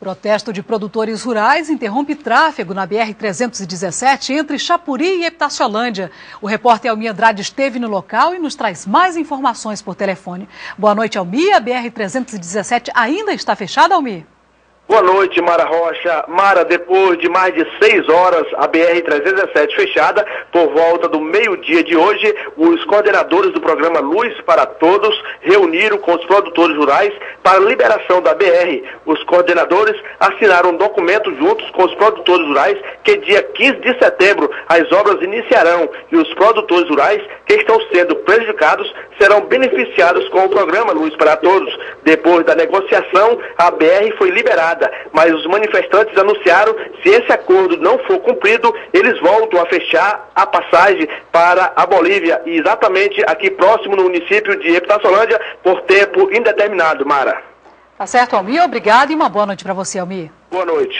Protesto de produtores rurais interrompe tráfego na BR-317 entre Chapuri e Epitaciolândia. O repórter Almir Andrade esteve no local e nos traz mais informações por telefone. Boa noite, Almir. A BR-317 ainda está fechada, Almir? Boa noite, Mara Rocha. Mara, depois de mais de seis horas, a BR-317 fechada, por volta do meio-dia de hoje, os coordenadores do programa Luz para Todos reuniram com os produtores rurais para a liberação da BR. Os coordenadores assinaram um documento juntos com os produtores rurais que dia 15 de setembro as obras iniciarão e os produtores rurais que estão sendo prejudicados serão beneficiados com o programa Luz para Todos. Depois da negociação, a BR foi liberada mas os manifestantes anunciaram se esse acordo não for cumprido, eles voltam a fechar a passagem para a Bolívia, e exatamente aqui próximo no município de Epitaçolândia, por tempo indeterminado, Mara. Tá certo, Almir. Obrigado e uma boa noite para você, Almir. Boa noite.